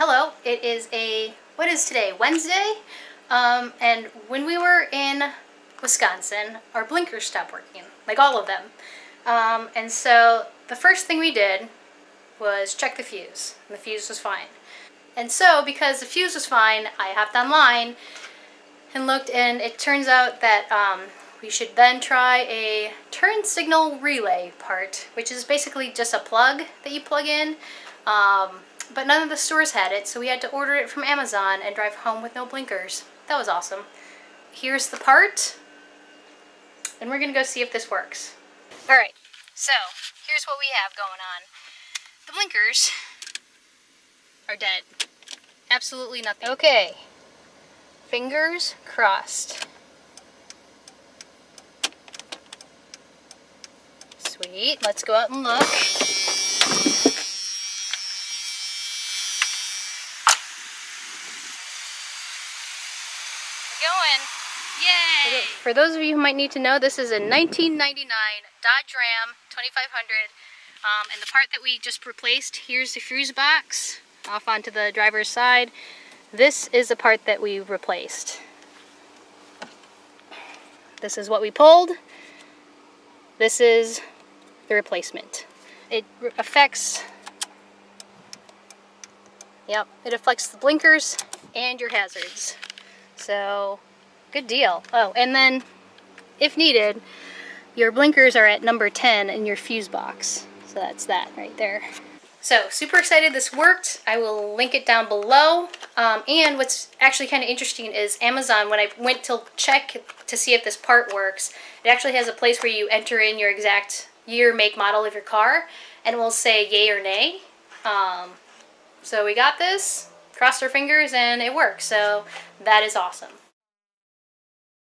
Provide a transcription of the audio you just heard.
hello. It is a, what is today, Wednesday? Um, and when we were in Wisconsin, our blinkers stopped working, like all of them. Um, and so the first thing we did was check the fuse, and the fuse was fine. And so, because the fuse was fine, I hopped online and looked, and it turns out that um, we should then try a turn signal relay part, which is basically just a plug that you plug in. Um, but none of the stores had it, so we had to order it from Amazon and drive home with no blinkers. That was awesome. Here's the part, and we're gonna go see if this works. Alright, so here's what we have going on. The blinkers are dead. Absolutely nothing. Okay, fingers crossed. Sweet, let's go out and look. Going. Yay! For those of you who might need to know, this is a 1999 Dodge Ram 2500. Um, and the part that we just replaced, here's the fuse box off onto the driver's side. This is the part that we replaced. This is what we pulled. This is the replacement. It affects, yep, it affects the blinkers and your hazards. So, good deal. Oh, and then, if needed, your blinkers are at number 10 in your fuse box. So that's that right there. So, super excited this worked. I will link it down below. Um, and what's actually kind of interesting is Amazon, when I went to check to see if this part works, it actually has a place where you enter in your exact year, make, model of your car, and it will say yay or nay. Um, so we got this crossed our fingers and it works. So that is awesome.